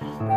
嗯